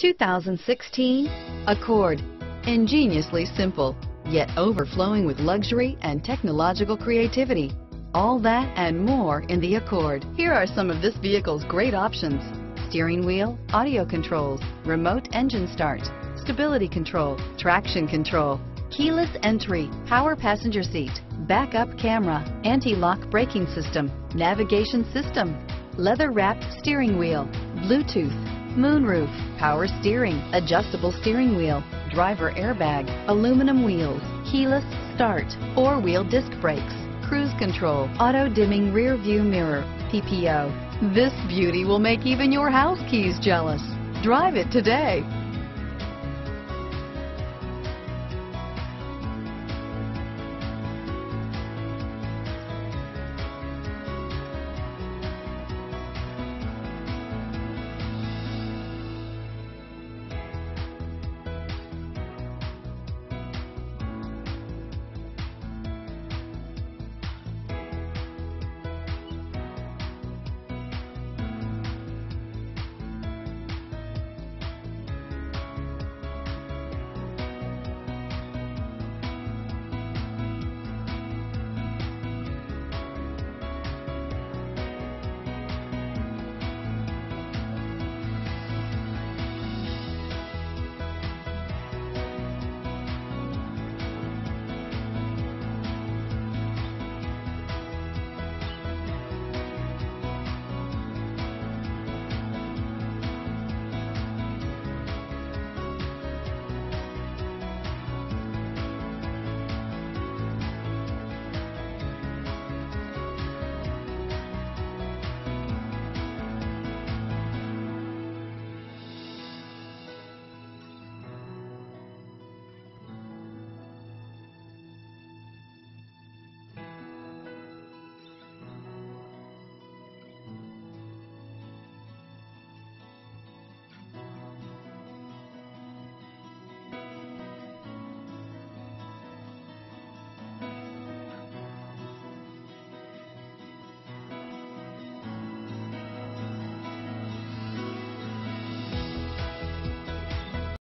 2016 Accord. Ingeniously simple, yet overflowing with luxury and technological creativity. All that and more in the Accord. Here are some of this vehicle's great options. Steering wheel, audio controls, remote engine start, stability control, traction control, keyless entry, power passenger seat, backup camera, anti-lock braking system, navigation system, leather wrapped steering wheel, Bluetooth, moonroof, power steering, adjustable steering wheel, driver airbag, aluminum wheels, keyless start, four-wheel disc brakes, cruise control, auto dimming rear view mirror, PPO. This beauty will make even your house keys jealous. Drive it today.